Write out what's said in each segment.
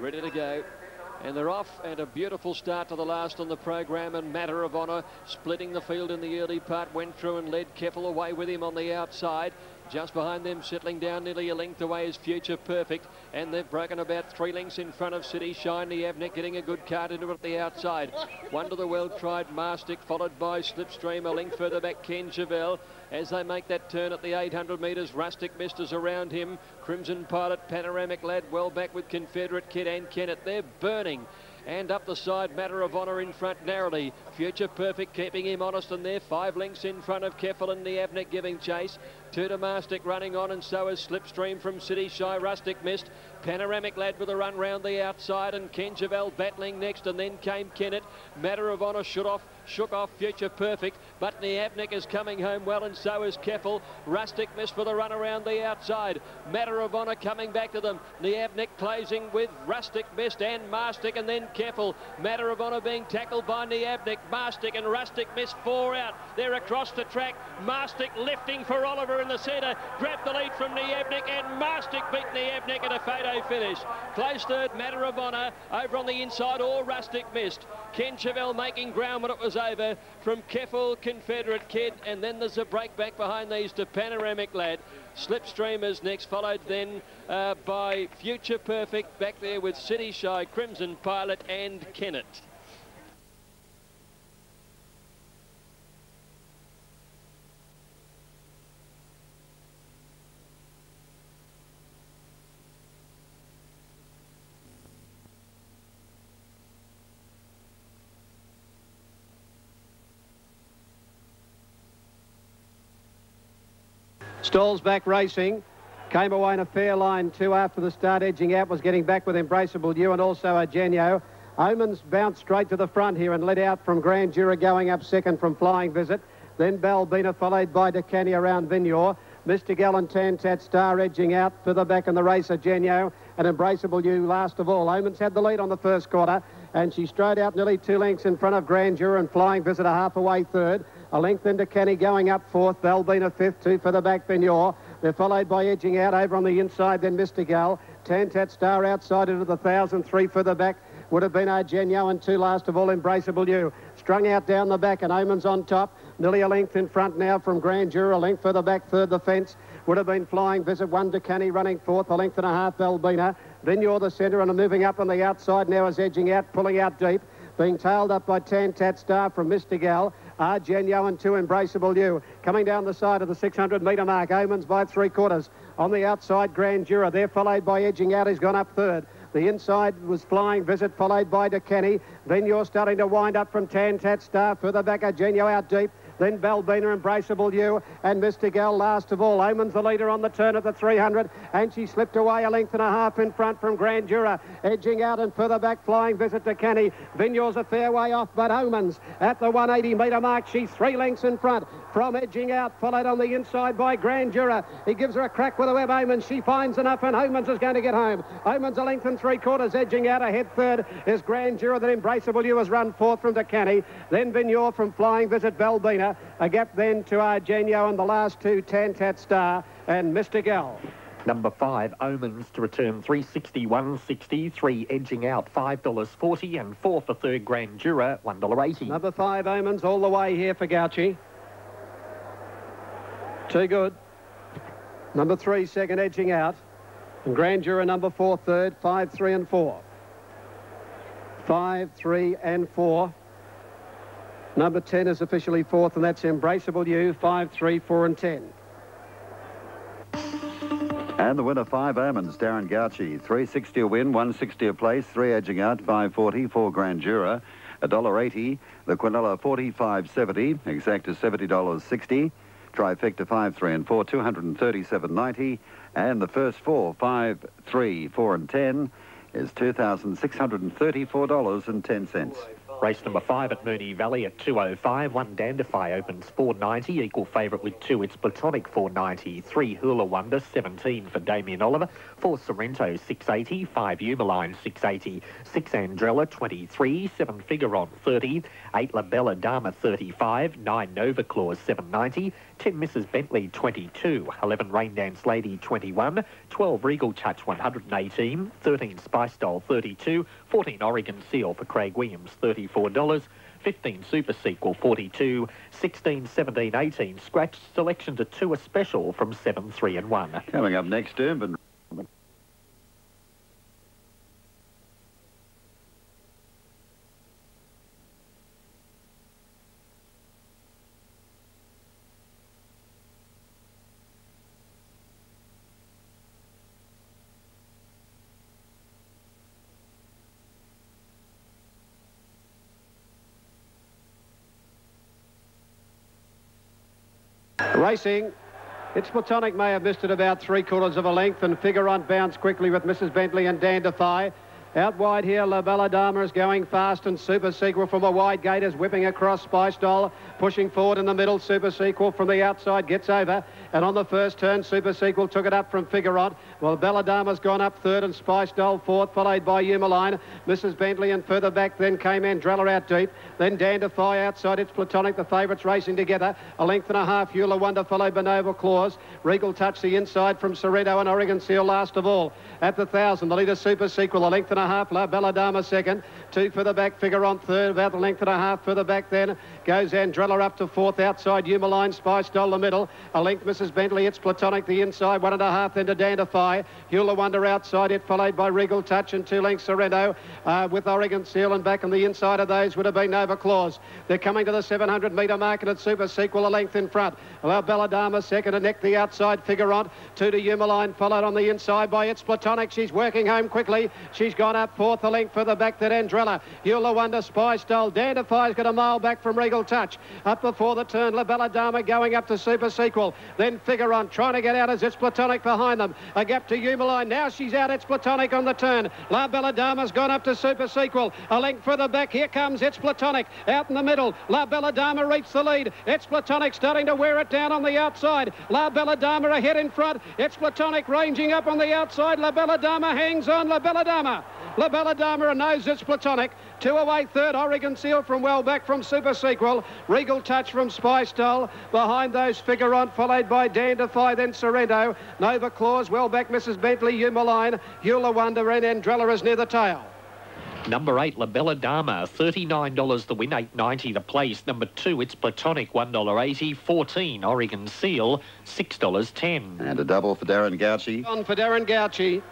ready to go. And they're off, and a beautiful start to the last on the program. And Matter of Honour splitting the field in the early part, went through and led Keffel away with him on the outside. Just behind them, settling down nearly a length away is Future Perfect. And they've broken about three lengths in front of City Shine. The getting a good card into it at the outside. Wonder the well-tried Mastic, followed by Slipstream. A length further back, Ken Chevelle. As they make that turn at the 800 metres, Rustic Misters around him. Crimson Pilot, Panoramic Lad, well back with Confederate Kid and Kennett. They're burning and up the side matter of honour in front narrowly future perfect keeping him honest and they're five lengths in front of Keffel and the Avnik giving chase two to Mastic running on and so is Slipstream from City Shy Rustic missed Panoramic Lad with a run round the outside and Ken Javel battling next and then came Kennett matter of honour should off shook off Future Perfect, but Niavnik is coming home well, and so is Keffel. Rustic missed for the run around the outside. Matter of Honour coming back to them. Niavnik closing with Rustic missed and Mastic, and then Keffel. Matter of Honour being tackled by Niavnik. Mastic and Rustic missed four out. They're across the track. Mastic lifting for Oliver in the centre. Grabbed the lead from Niavnik, and Mastic beat Niavnik at a Fado finish. Close third, Matter of Honour over on the inside, all Rustic missed. Ken Chevelle making ground when it was over from Keffel, Confederate Kid, and then there's a break back behind these to Panoramic Lad. Slipstreamers next, followed then uh, by Future Perfect, back there with City Shy, Crimson Pilot and Kennett. Stalls back racing. Came away in a fair line too after the start. Edging out was getting back with Embraceable You and also a Genio. Omens bounced straight to the front here and led out from Grand Jura going up second from Flying Visit. Then Balbina followed by Decani around Vignor. Mr. Gallen Tantat Star edging out further back in the race, a Genio and Embraceable You last of all. Omens had the lead on the first quarter and she strode out nearly two lengths in front of Grand Jura and Flying Visit a half away third. A length into Kenny going up fourth. Balbina fifth, two for the back, Vignor. They're followed by edging out over on the inside, then Mr. Gal. Tantat Star outside into the thousand, three for the back. Would have been Argenio and two last of all, Embraceable You. Strung out down the back and Omens on top. Nearly a length in front now from Grandeur, A length further back, third the fence. Would have been flying visit one to Canny running fourth. A length and a half, Albina. Then you're the centre and moving up on the outside now is edging out, pulling out deep. Being tailed up by Tantat Star from Mr. Gal. Ah, Argenio and two Embraceable You. Coming down the side of the 600 metre mark. Omens by three quarters. On the outside, Grand Jura. They're followed by edging out. He's gone up third. The inside was flying visit, followed by DeKenny. Then you're starting to wind up from Tantat Star. Further back, Argenio out deep. Then Balbina, and Embraceable You, and Mr. Gal last of all. Omen's the leader on the turn at the 300, and she slipped away a length and a half in front from Grand Jura. Edging out and further back, flying visit to Kenny. Vignor's a fair way off, but Omens at the 180 metre mark. She's three lengths in front from edging out, followed on the inside by Grand Jura. He gives her a crack with a web. Omens, she finds enough, and Omens is going to get home. Omens a length and three quarters, edging out ahead third is Grand Jura. Then Embraceable You has run fourth from Decani. Then Vignor from Flying Visit Balbina. A gap then to Argenio and the last two, Tantat Star and Mr. Gal. Number five, Omens to return 360, 160, three edging out, $5.40 and four for third Grand Jura, $1.80. Number five, Omens all the way here for Gauci. Too good. Number three, second edging out. And Grand Jura number four, third, five, three and four. Five, three and four. Number 10 is officially fourth, and that's Embraceable You, five, three, four and 10. And the winner, five Omens, Darren Gauci. 360 a win, 160 a place, three edging out, 540, four Grand Jura, $1.80. The Quinella, 45.70, exact is $70.60. Trifecta, 5, 3 and 4, 237.90. And the first four, 5, 3, 4 and 10 is $2,634.10. Race number five at Moonee Valley at 2.05. One Dandify opens 4.90. Equal favourite with two. It's Platonic 4.90. Three Hula Wonder 17 for Damien Oliver. Four Sorrento 6.80. Five Umaline 6.80. Six Andrella 23. Seven Figuron 30. Eight La Bella Dama 35. Nine Nova Claus 7.90. 10 Mrs. Bentley 22. 11 Rain Dance Lady 21. 12 Regal Touch 118. 13 Spice Doll 32. 14 Oregon Seal for Craig Williams $34. 15 Super Sequel 42, 16, 17, 18 scratch selections to two a special from 7, 3 and 1. Coming up next, Doomben. Racing. It's Platonic may have missed it about three quarters of a length and Figuron bounced quickly with Mrs. Bentley and Dandify. Out wide here, La Bella Dama is going fast and Super Sequel from the wide gate is whipping across Spice Doll. Pushing forward in the middle, Super Sequel from the outside gets over. And on the first turn, Super Sequel took it up from Figuron. Well, Bella Dama's gone up third and Spice Doll fourth, followed by Umaline. Mrs. Bentley and further back then came Andrella out deep. Then Dandify outside. It's Platonic, the favourites racing together. A length and a half, Hula Wonder followed by Nova Claus. Regal touch the inside from Sorrento and Oregon Seal last of all. At the thousand, the leader Super Sequel, a length and a half, La Bella Dama second. Two for the back, Figuron third, about the length and a half further back then. Goes Andrella up to fourth, outside Umaline, Spice Doll the middle. A length Mrs. Bentley, it's Platonic the inside, one and a half then to Dandify. Hula Wonder outside it, followed by Regal Touch and two lengths Sorrento uh, with Oregon Seal and back on the inside of those would have been Nova Claus. They're coming to the 700 metre mark and it's Super Sequel a length in front. La Bella Dama second and neck the outside Figurant. Two to Umaline followed on the inside by It's Platonic. She's working home quickly. She's gone up fourth a length further back than Andrella. Hula Wonder, Spice Doll. Dandify's got a mile back from Regal Touch. Up before the turn, La Bella Dama going up to Super Sequel. Then Figurant trying to get out as It's Platonic behind them. A gap to Umaline. Now she's out. It's Platonic on the turn. La Bella Dama's gone up to Super Sequel. A length further back. Here comes It's Platonic out in the middle. La Bella Dama reached the lead. It's Platonic starting to wear it down on the outside. La Bella Dama ahead in front. It's Platonic ranging up on the outside. La Bella Dama hangs on. La Bella Dama. La Bella Dama knows it's Platonic. Two away third, Oregon Seal from well back from Super Sequel. Regal Touch from Spice Doll. Behind those, Figurant, followed by Dandify, then Sorrento. Nova Claus, well back, Mrs. Bentley, Umaline, Hula Wonder, and Andrella is near the tail. Number eight, La Bella Dama, $39 the win, eight ninety the place. Number two, it's Platonic, $1.80. 14, Oregon Seal, $6.10. And a double for Darren Gauci. On for Darren Gauci.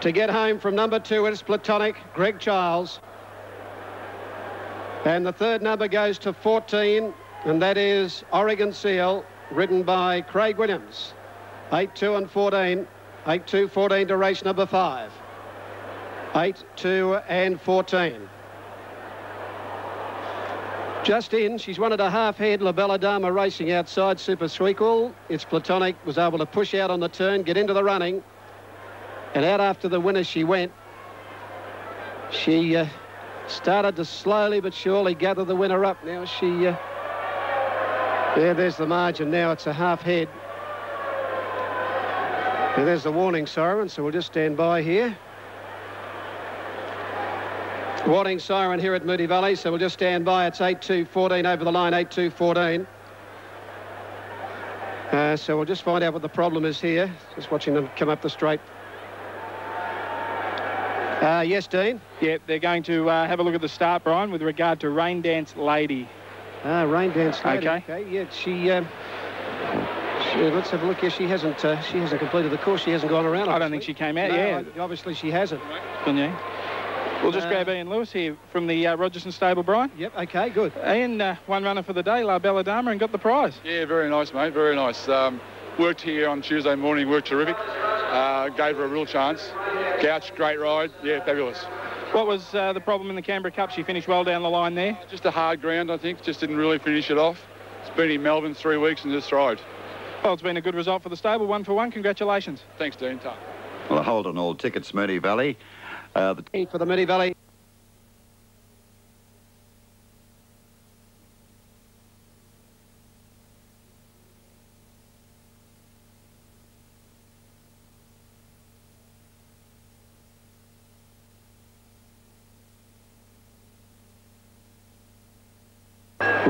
To get home from number two, it's Platonic, Greg Childs. And the third number goes to 14, and that is Oregon Seal, ridden by Craig Williams. 8, 2 and 14. 8, 2, 14 to race number five. 8, 2 and 14. Just in, she's one and a half head, La Bella Dama racing outside Super Sequel. It's Platonic, was able to push out on the turn, get into the running. And out after the winner she went. She uh, started to slowly but surely gather the winner up. Now she... Uh, there, there's the margin now. It's a half head. And there's the warning siren, so we'll just stand by here. Warning siren here at Moonee Valley, so we'll just stand by. It's 8-2-14 over the line, 8-2-14. Uh, so we'll just find out what the problem is here. Just watching them come up the straight. Uh, yes, Dean? Yeah, they're going to uh, have a look at the start, Brian, with regard to Rain Dance Lady. Ah, Rain Dance Lady. Okay. okay. Yeah, she... Um, she, let's have a look here. She hasn't. Uh, she hasn't completed the course. She hasn't gone around. I don't think she came out, No, yeah. I- Obviously, she hasn't. Couldn't you? We'll just Uh, grab Ian Lewis here from the uh, Rogerson stable, Brian. Yep. Okay. Good. Ian, uh, one runner for the day, La Bella Dama, and got the prize. Yeah, very nice, mate. Very nice. Um, worked here on Tuesday morning. Worked terrific. Uh, gave her a real chance. Couch, great ride. Yeah, fabulous. What was uh, the problem in the Canberra Cup? She finished well down the line there. Just a hard ground, I think. Just didn't really finish it off. It's been in Melbourne three weeks and just thrived. Well, it's been a good result for the stable, one for one. Congratulations. Thanks, Dean. Ta. Well, hold on all tickets, Moonee Valley. Uh, the For the Moonee Valley.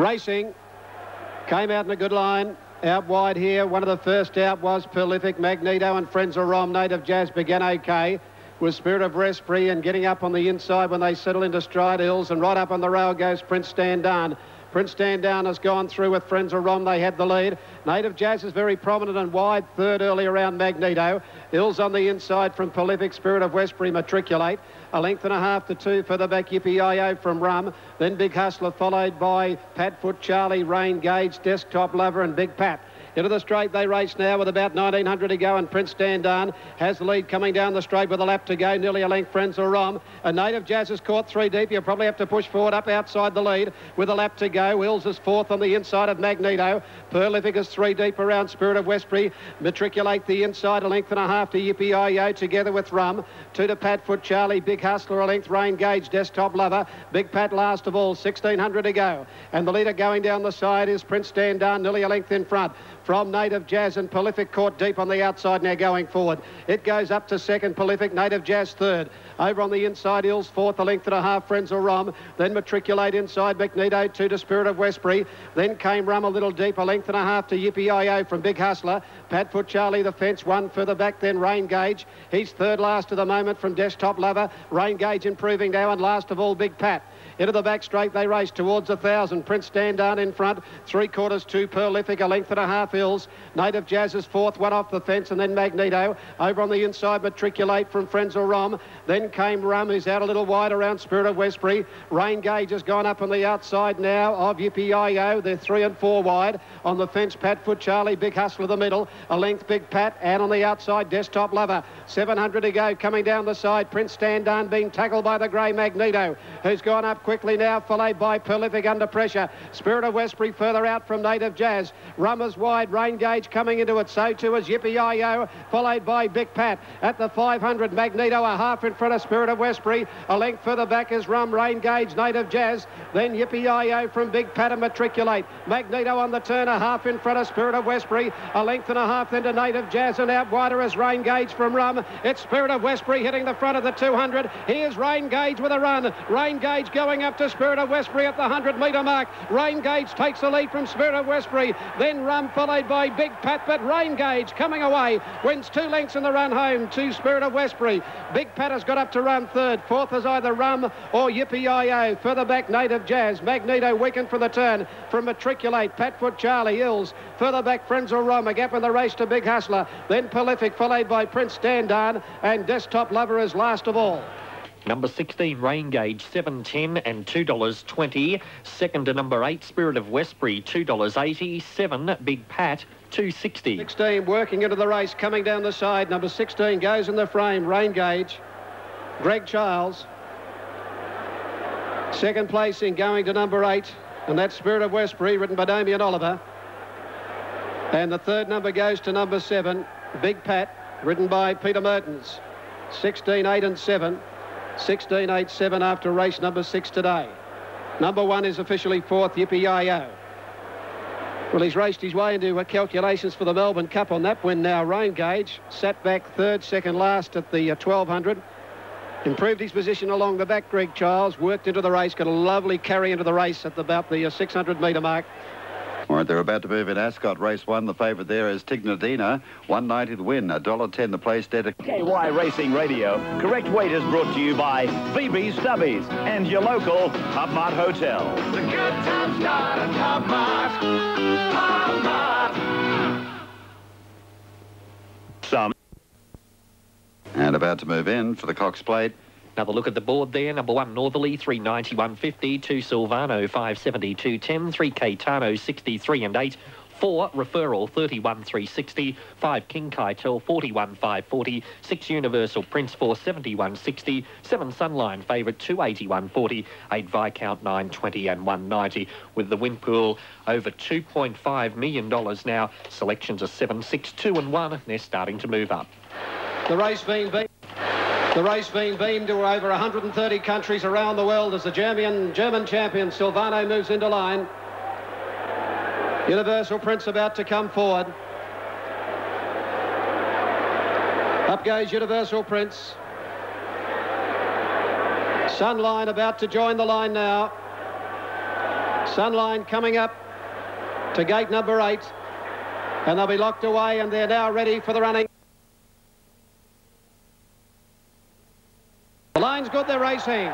Racing. Came out in a good line. Out wide here. One of the first out was Prolific. Magneto and Friends of Rom. Native Jazz began okay with Spirit of Respri and getting up on the inside when they settle into Stride Hills. And right up on the rail goes Prince Standan. Prince Standan has gone through with Friends of Rom. They had the lead. Native Jazz is very prominent and wide. Third early around Magneto. Hills on the inside from Prolific. Spirit of Westbury matriculate. A length and a half to two for the back. Yippee from Rum. Then Big Hustler followed by Pat Foot Charlie, Rain Gauge, Desktop Lover and Big Pat. Into the straight they race now with about 1900 to go and Prince Dandan has the lead coming down the straight with a lap to go. Nearly a length Friends of Rom. A native Jazz has caught three deep. You'll probably have to push forward up outside the lead with a lap to go. Wills is fourth on the inside of Magneto. Prolific is three deep around Spirit of Westbury. Matriculate the inside a length and a half to Yippee Io together with Rum. Two to Pat Foot Charlie. Big Hustler a length. Rain Gauge Desktop Lover. Big Pat last of all. 1600 to go. And the leader going down the side is Prince Dandan. Nearly a length in front from Native Jazz and Prolific caught deep on the outside now going forward. It goes up to second, Prolific, Native Jazz third. Over on the inside, Hills fourth, a length and a half, Friends of Rom. Then Matriculate inside, Magneto, two to Spirit of Westbury. Then came Rum a little deep, a length and a half to Yippee IO from Big Hustler. Padfoot Charlie the fence, one further back, then Rain Gauge. He's third last of the moment from Desktop Lover. Rain Gauge improving now, and last of all, Big Pat. Into the back straight they race towards a thousand. Prince Standard in front. Three quarters two Prolific, a length and a half hills. Native Jazz is fourth, one off the fence, and then Magneto. Over on the inside, Matriculate from Friends of Rom. Then came Rum, who's out a little wide around Spirit of Westbury. Rain Gauge has gone up on the outside now of Yippee-Io. They're three and four wide. On the fence, Pat Foot Charlie, Big Hustler the middle. A length, Big Pat. And on the outside, Desktop Lover. 700 to go. Coming down the side, Prince Standan being tackled by the grey Magneto, who's gone up quickly now, followed by Prolific under pressure. Spirit of Westbury further out from Native Jazz. Rummers wide, Rain Gauge coming into it. So too is Yippee-Io, followed by Big Pat. At the 500, Magneto a half in front of Spirit of Westbury. A length further back is Rum, Rain Gauge, Native Jazz. Then Yippee-Io from Big Pat and Matriculate. Magneto on the turn, a half in front of Spirit of Westbury. A length and a half then to Native Jazz and out wider is Rain Gauge from Rum. It's Spirit of Westbury hitting the front of the 200. Here's Rain Gauge with a run. Rain Gauge going up to Spirit of Westbury at the 100 metre mark. Rain Gauge takes the lead from Spirit of Westbury. Then Rum followed by Big Pat, but Rain Gauge coming away wins two lengths in the run home to Spirit of Westbury. Big Pat has got up to run third. Fourth is either Rum or Yippee-Io. Further back, Native Jazz. Magneto weakened for the turn from Matriculate. Patfoot Charlie Hills. Further back, Friends of Rum. A gap in the race to Big Hustler. Then Prolific, followed by Prince Standard. And Desktop Lover is last of all. Number 16, Rain Gauge, 7.10 and $2.20. Second to number 8, Spirit of Westbury, $2.80. 7, Big Pat, 260. 16 working into the race, coming down the side. Number 16 goes in the frame, Rain Gauge. Greg Childs. Second place in going to number 8, and that's Spirit of Westbury, written by Damien Oliver. And the third number goes to number 7, Big Pat, written by Peter Mertens. 16, 8 and 7. 16, 8, 7 after race number 6 today. Number 1 is officially fourth, Yippee-Io. Well, he's raced his way into uh, calculations for the Melbourne Cup on that win now. Rain Gauge sat back third, second last at the uh, 1200. Improved his position along the back, Greg Childs. Worked into the race, got a lovely carry into the race at about the uh, 600 metre mark. All right, they're about to move in Ascot. Race one, the favourite there is Tignadina. 190 the win, $1.10 the place dead. KY Racing Radio. Correct weight is brought to you by VB Stubbies and your local Pub Mart Hotel. The good times start at Pub Mart. Pub Mart. Some. And about to move in for the Cox Plate. Another look at the board there. Number one, Northerly, 391.50. Two, Silvano, 572.10. Three, Caitano, 63 and 8. Four, Referral, 31,360. Five, King Kaitel, 41,540. Six, Universal Prince, 471.60. Seven, Sunline, favourite, 281.40. Eight, Viscount, 920 and 190. With the win pool over $2.5 million now. Selections are 7, 6, 2 and 1. They're starting to move up. The race being beat. The race being beamed to over 130 countries around the world as the German, German champion Silvano moves into line. Universal Prince about to come forward. Up goes Universal Prince. Sunline about to join the line now. Sunline coming up to gate number eight. And they'll be locked away and they're now ready for the running. The line's good, they're racing.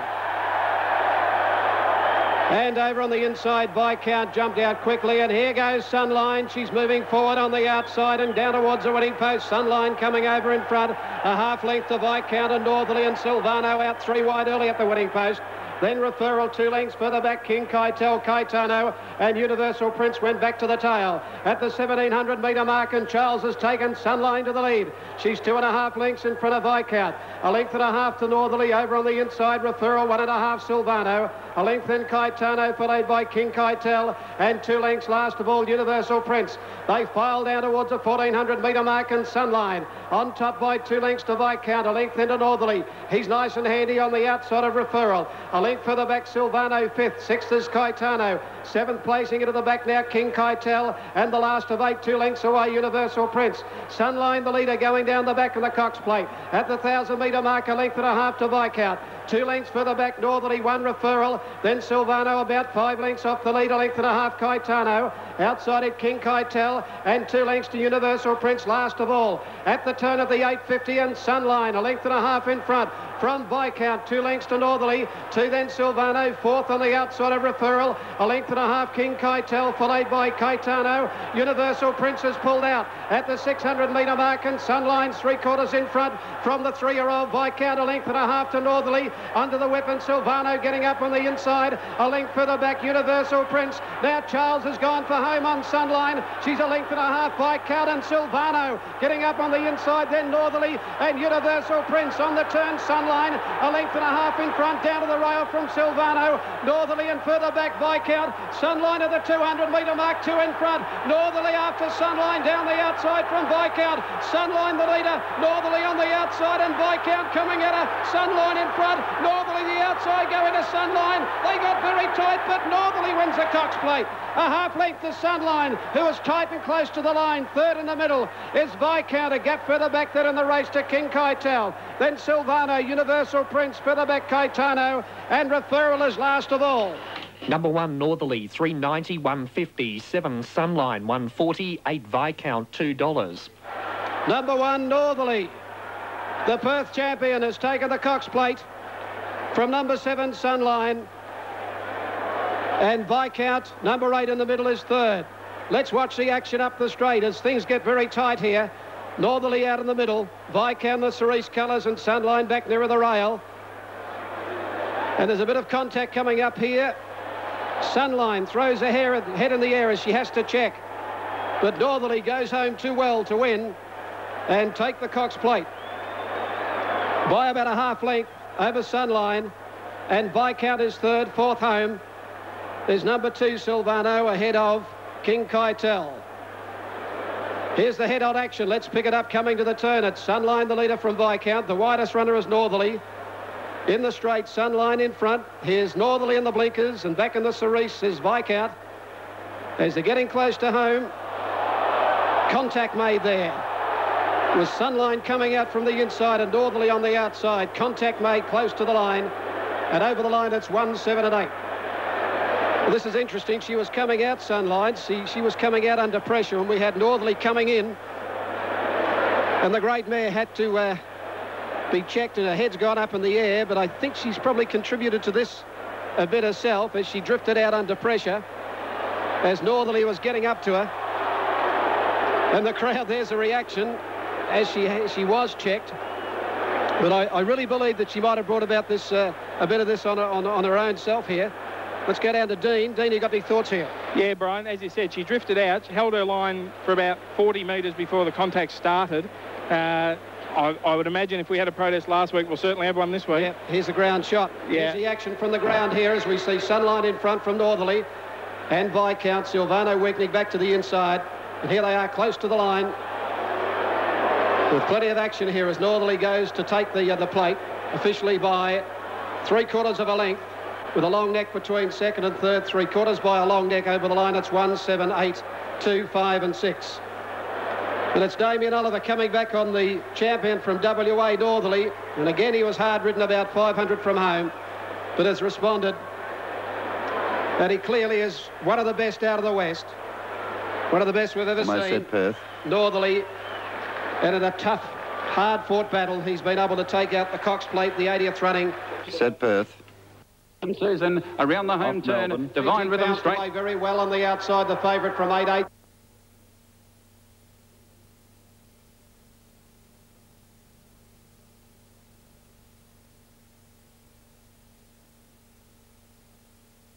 And over on the inside, Viscount jumped out quickly. And here goes Sunline. She's moving forward on the outside and down towards the winning post. Sunline coming over in front. A half length to Viscount and Northerly and Silvano out three wide early at the winning post. Then referral two lengths further back, King Kaitel, Caitano and Universal Prince went back to the tail. At the 1700 metre mark and Childs has taken Sunline to the lead. She's two and a half lengths in front of Viscount. A length and a half to Northerly over on the inside. Referral one and a half Silvano. A length in Caitano followed by King Kaitel and two lengths last of all Universal Prince. They file down towards the 1400 metre mark and Sunline. On top by two lengths to Viscount. A length into Northerly. He's nice and handy on the outside of Referral. A length further back Silvano fifth. Sixth is Caitano. Seventh placing into the back now King Kaitel. And the last of eight two lengths away Universal Prince. Sunline the leader going down the back of the Cox plate. At the 1000 metre mark a length and a half to Viscount. Two lengths further back, Northerly, one referral. Then Silvano about five lengths off the lead, a length and a half, Caitano. Outside it, King Kaitel, and two lengths to Universal Prince, last of all. At the turn of the 850 and Sunline, a length and a half in front from Viscount. Two lengths to Northerly. Two then Silvano. Fourth on the outside of referral. A length and a half King Kaitel followed by Caitano. Universal Prince has pulled out at the 600 metre mark and Sunline three quarters in front from the three-year-old Viscount. A length and a half to Northerly. Under the weapon Silvano getting up on the inside. A length further back Universal Prince. Now Childs has gone for home on Sunline. She's a length and a half Viscount and Silvano getting up on the inside. Then Northerly and Universal Prince on the turn. Sunline line. A length and a half in front, down to the rail from Silvano. Northerly and further back Viscount. Sunline at the 200 metre mark, two in front. Northerly after Sunline down the outside from Viscount. Sunline the leader. Northerly on the outside and Viscount coming at her. Sunline in front. Northerly the outside going to Sunline. They got very tight, but Northerly wins the Cox plate. A half length to Sunline, who is tight and close to the line. Third in the middle is Viscount. A gap further back there in the race to King Kaitel. Then Silvano, Universal Prince, further back Caitano, and Referral is last of all. Number one, Northerly, 390, 150. Seven, Sunline, 140. Eight, Viscount, $2. Number one, Northerly. The Perth champion has taken the Cox plate from number seven, Sunline. And Viscount, number eight in the middle, is third. Let's watch the action up the straight as things get very tight here. Northerly out in the middle. Viscount, the cerise colours, and Sunline back near the rail. And there's a bit of contact coming up here. Sunline throws her head in the air as she has to check. But Northerly goes home too well to win and take the Cox plate by about a half length over Sunline. And Viscount is third, fourth home. There's number two, Silvano, ahead of King Kaitel. Here's the head-on action. Let's pick it up coming to the turn. It's Sunline, the leader from Viscount. The widest runner is Northerly. In the straight, Sunline in front. Here's Northerly in the blinkers, and back in the Cerise is Viscount. As they're getting close to home, contact made there. With Sunline coming out from the inside and Northerly on the outside. Contact made close to the line. And over the line, it's 1, 7 and 8. Well, this is interesting. She was coming out, Sunline. She, she was coming out under pressure, and we had Northerly coming in. And the great mare had to uh, be checked, and her head's gone up in the air, but I think she's probably contributed to this a bit herself as she drifted out under pressure as Northerly was getting up to her. And the crowd, there's a reaction as she, she was checked. But I, I really believe that she might have brought about this uh, a bit of this on her, on, on her own self here. Let's go down to Dean. Dean, you got any thoughts here? Yeah, Brian, as you said, she drifted out, held her line for about 40 metres before the contact started. Uh, I, I, would imagine if we had a protest last week, we'll certainly have one this week. Yeah, here's the ground shot. Yeah. Here's the action from the ground here as we see Sunline in front from Northerly and Viscount. Silvano Weeknick back to the inside. And here they are close to the line. With plenty of action here as Northerly goes to take the, uh, the plate, officially by three quarters of a length with a long neck between second and third, three quarters by a long neck over the line. It's one, seven, eight, two, five, and six. And it's Damien Oliver coming back on the champion from WA Northerly. And again, he was hard ridden about 500 from home, but has responded And he clearly is one of the best out of the West. One of the best we've ever Almost seen. said Perth. Northerly. And in a tough, hard-fought battle, he's been able to take out the Cox Plate, the 80th running. Said Perth. Season around the home Off turn. Melbourne. Divine He Rhythm bounced straight. away very well on the outside, the favourite from 8-8.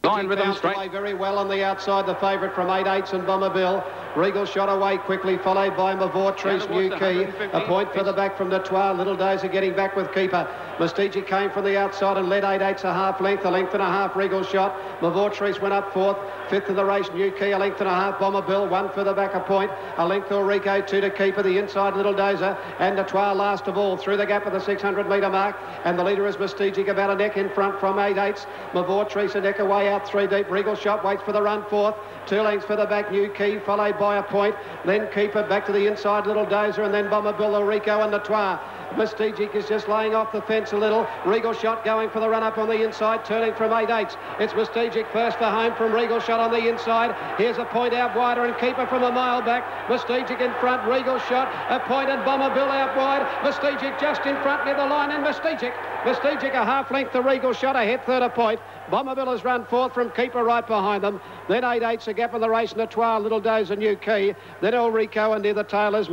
Divine Rhythm straight. away very well on the outside, the favourite from 8-8s and Bomber Bill. Regal shot away quickly, followed by Down New Key. A point further back from Natois. Little Dozer getting back with keeper. Mastigi came from the outside and led 8-8s a half length, a length and a half Regal shot. Mavourtrice went up fourth. Fifth in the race, New Key, a length and a half. Bomber Bill, one further back, a point. A length to Ulrico, two to keeper. The inside Little Dozer and Natois last of all through the gap of the 600 metre mark. And the leader is Mastigi about a neck in front from 8-8s. Mavourtrice a neck away out three deep. Regal shot waits for the run fourth. Two lengths further back, New Key, followed by a point. Then Keeper back to the inside, Little Dozer, and then Bomber Ulrico and Natois. Mystigic is just laying off the fence a little. Regal shot going for the run up on the inside, turning from 8-8s. It's Mystigic first for home from Regal shot on the inside. Here's a point out wider and Keeper from a mile back. Mystigic in front, Regal shot, a point and Bomber Bill out wide. Mystigic just in front near the line and Mystigic. Mystigic a half length to Regal shot, ahead third a point. Bomber Bill has run fourth from Keeper right behind them. Then 8-8's a gap in the race, Natois, Little Doze and New Key. Then Ulrico and near the tail is.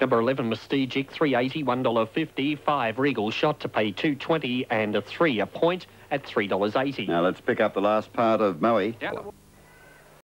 Number 11, Mystigic, 380, $1.50. 5, Regal Shot to pay 220 and a 3 a point at $3.80. Now let's pick up the last part of Moe. To-